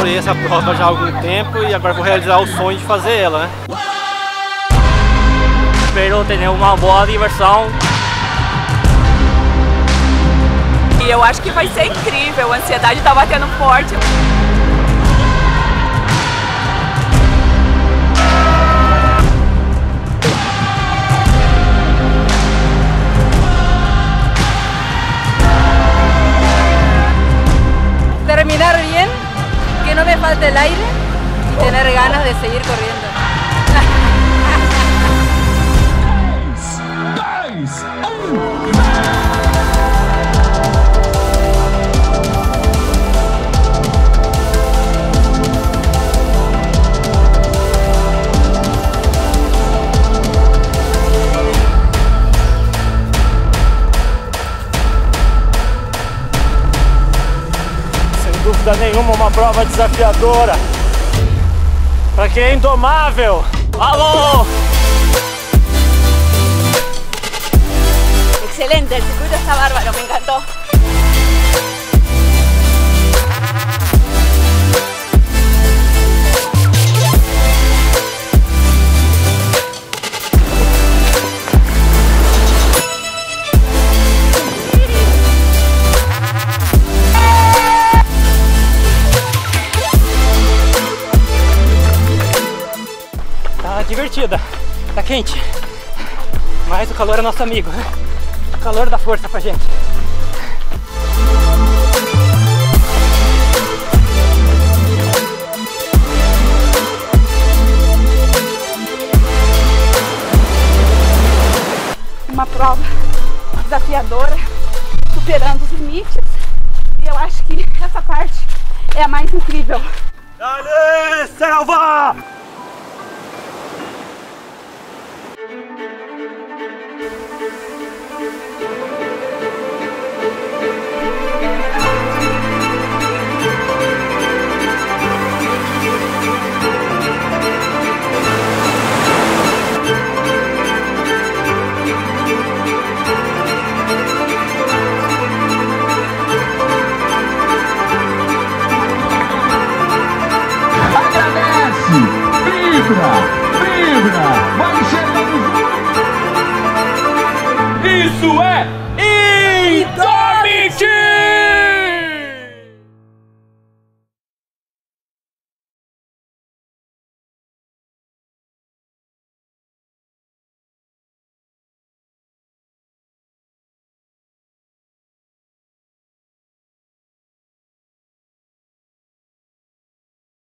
monitorei essa prova já há algum tempo e agora vou realizar o sonho de fazer ela, né? Espero ter uma boa diversão. E eu acho que vai ser incrível, a ansiedade tá batendo forte. El aire y tener ganas de seguir corriendo. Dúvida nenhuma, uma prova desafiadora. Para quem é indomável. Alô! Excelente, el circuito está bárbaro, me encantó. Divertida. Tá quente. Mas o calor é nosso amigo. Né? O calor dá força pra gente. Uma prova desafiadora, superando os limites. E eu acho que essa parte é a mais incrível. Dale, selva! vibra, vibra, vai chegando. Isso é então.